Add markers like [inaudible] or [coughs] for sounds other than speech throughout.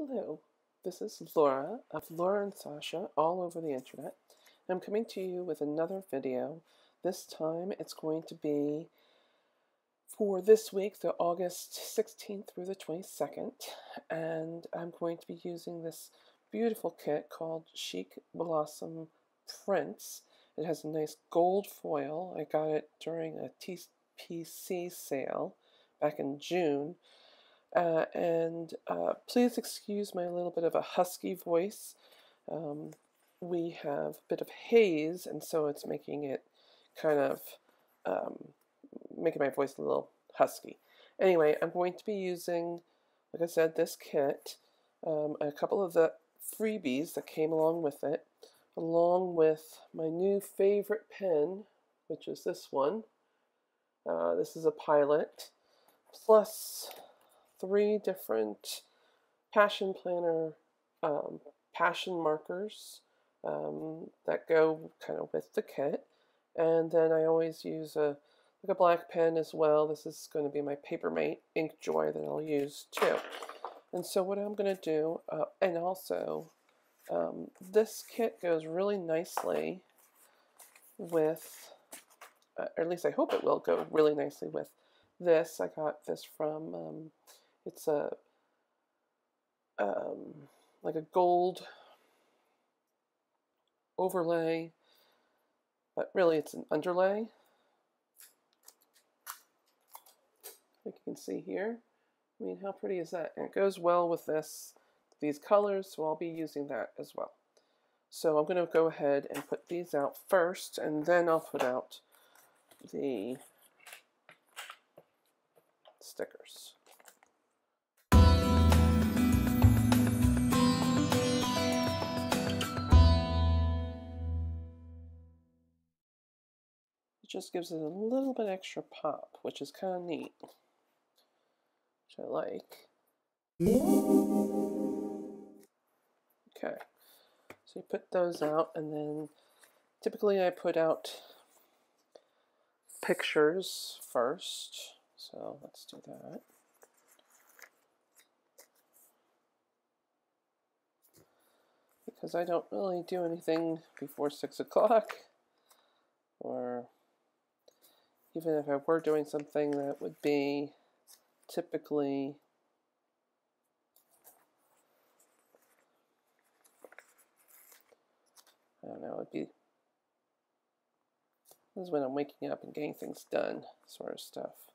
Hello, this is Laura of Laura and Sasha all over the internet. I'm coming to you with another video. This time it's going to be for this week, the August 16th through the 22nd, and I'm going to be using this beautiful kit called Chic Blossom Prints. It has a nice gold foil. I got it during a TPC sale back in June uh, and uh, please excuse my little bit of a husky voice. Um, we have a bit of haze, and so it's making it kind of um, making my voice a little husky. Anyway, I'm going to be using, like I said, this kit, um, a couple of the freebies that came along with it, along with my new favorite pen, which is this one. Uh, this is a Pilot, plus three different passion planner um, passion markers um, that go kind of with the kit. And then I always use a like a black pen as well. This is going to be my Papermate Ink Joy that I'll use too. And so what I'm going to do, uh, and also um, this kit goes really nicely with, uh, or at least I hope it will go really nicely with this. I got this from um, it's a um, like a gold overlay, but really it's an underlay. Like you can see here. I mean, how pretty is that? And it goes well with this, these colors, so I'll be using that as well. So I'm going to go ahead and put these out first, and then I'll put out the stickers. It just gives it a little bit extra pop, which is kind of neat, which I like. Okay, so you put those out, and then typically I put out pictures first. So let's do that. Because I don't really do anything before 6 o'clock or even if I were doing something that would be typically I don't know, it'd be this is when I'm waking up and getting things done, sort of stuff.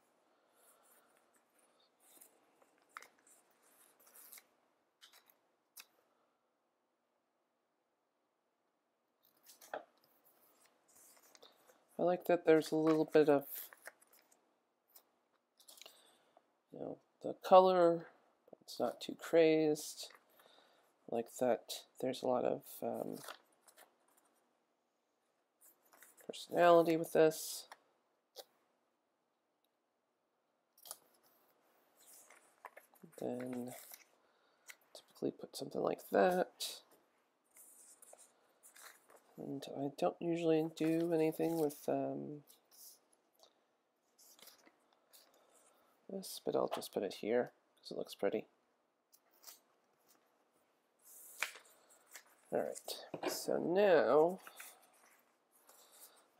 I like that there's a little bit of, you know, the color, it's not too crazed. I like that there's a lot of um, personality with this. Then typically put something like that. And I don't usually do anything with um, this, but I'll just put it here because it looks pretty. Alright, so now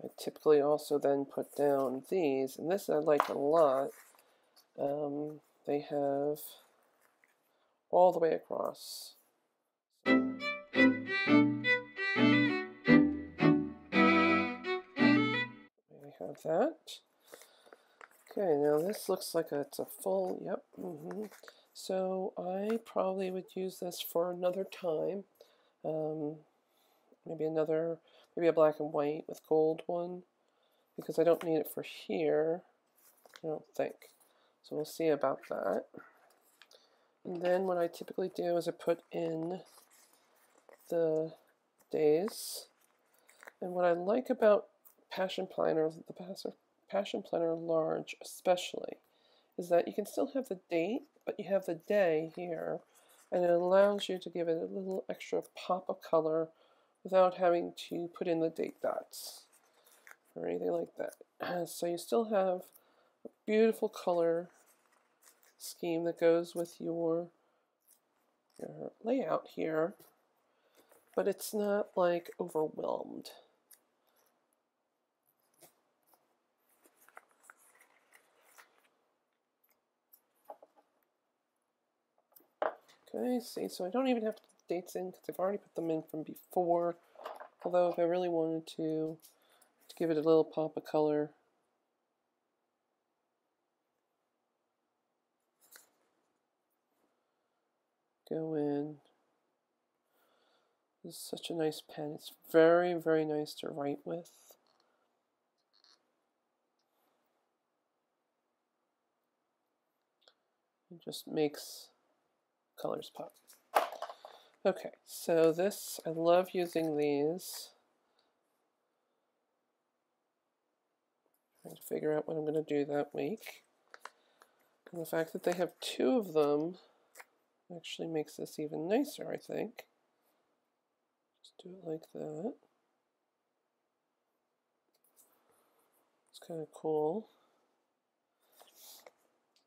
I typically also then put down these, and this I like a lot. Um, they have all the way across. Have that. Okay, now this looks like it's a full, yep. Mm -hmm. So I probably would use this for another time. Um, maybe another, maybe a black and white with gold one, because I don't need it for here, I don't think. So we'll see about that. And then what I typically do is I put in the days. And what I like about Passion Planner, the Passion Planner Large especially, is that you can still have the date, but you have the day here, and it allows you to give it a little extra pop of color without having to put in the date dots or anything like that. [clears throat] So you still have a beautiful color scheme that goes with your your layout here, but it's not like overwhelmed. Okay, see, so I don't even have to put the dates in because I've already put them in from before. Although if I really wanted to, to give it a little pop of color, go in. This is such a nice pen. It's very, very nice to write with. It just makes colors pop. Okay, so this, I love using these. Trying to figure out what I'm going to do that week. And the fact that they have two of them actually makes this even nicer, I think. Just do it like that. It's kind of cool.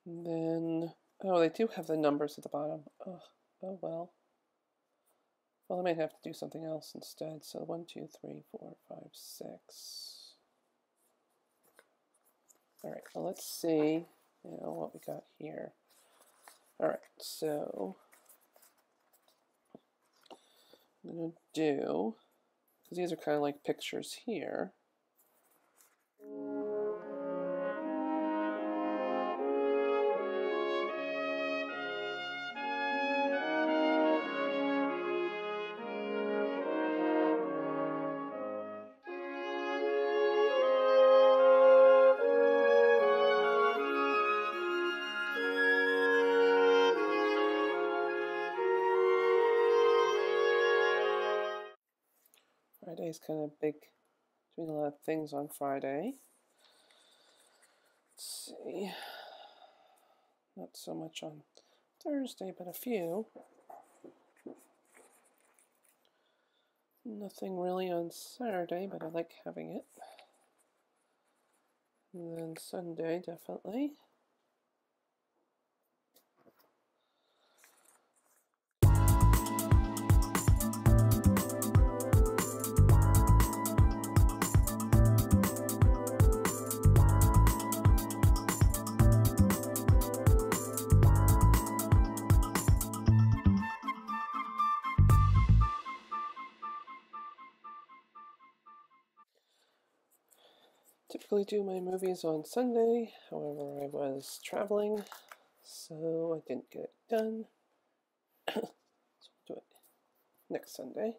And then Oh, they do have the numbers at the bottom. Oh, oh well. Well, I might have to do something else instead. So one, two, three, four, five, six. All right, well, let's see you know, what we got here. All right, so I'm going to do, because these are kind of like pictures here. Friday's kind of big, doing a lot of things on Friday. Let's see, not so much on Thursday, but a few. Nothing really on Saturday, but I like having it. And then Sunday, definitely. Typically do my movies on Sunday, however I was traveling, so I didn't get it done. [coughs] so we'll do it next Sunday.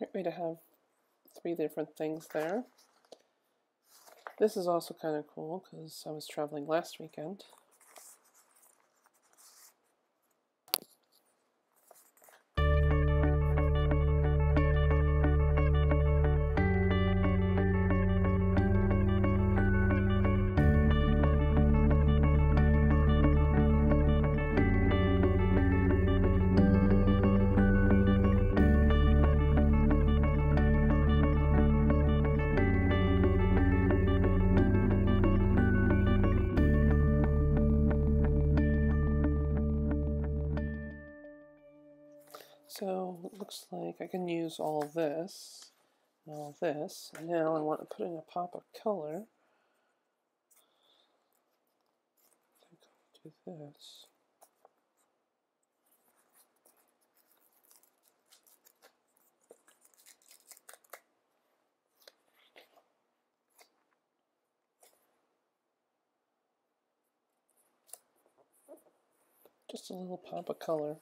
Great way to have three different things there. This is also kind of cool because I was traveling last weekend. So it looks like I can use all this, all this, now I want to put in a pop of color. do this. Just a little pop of color.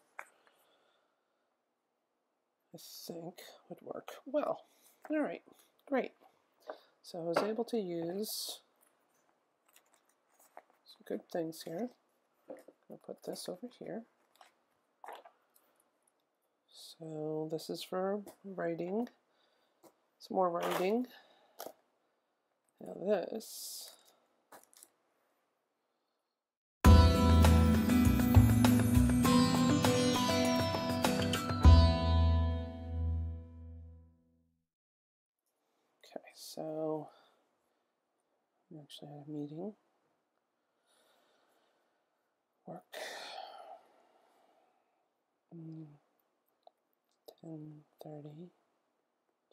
I think would work well. All right, great. So I was able to use some good things here. I'll put this over here. So this is for writing, some more writing. Now this so we actually had a meeting. Work. Mm, 10.30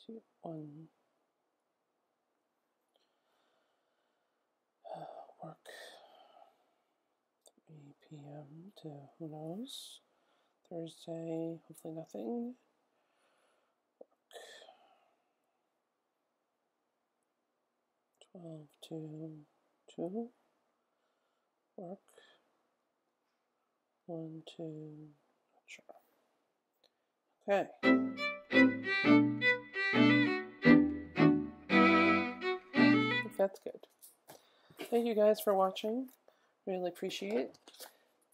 to 1. Uh, work. 3 p.m. to who knows. Thursday, hopefully nothing. 12 to 2 work. 1 2 not sure. Okay. That's good. Thank you guys for watching. Really appreciate. It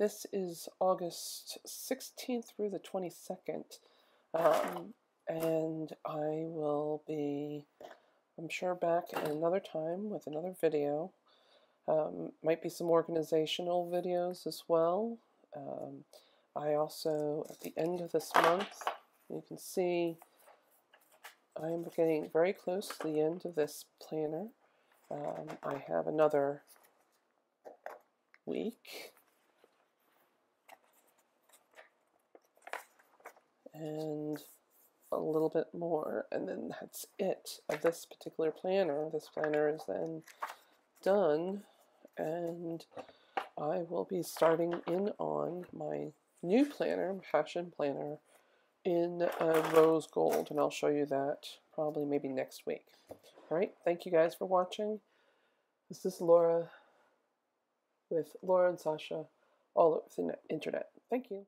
this is August 16th through the 22nd um, and I will be I'm sure back another time with another video. Um, might be some organizational videos as well. Um, I also, at the end of this month, you can see I'm getting very close to the end of this planner. Um, I have another week. And a little bit more and then that's it of this particular planner. This planner is then done and I will be starting in on my new planner, Passion Planner, in uh, rose gold and I'll show you that probably maybe next week. Alright, thank you guys for watching. This is Laura with Laura and Sasha all over the internet. Thank you.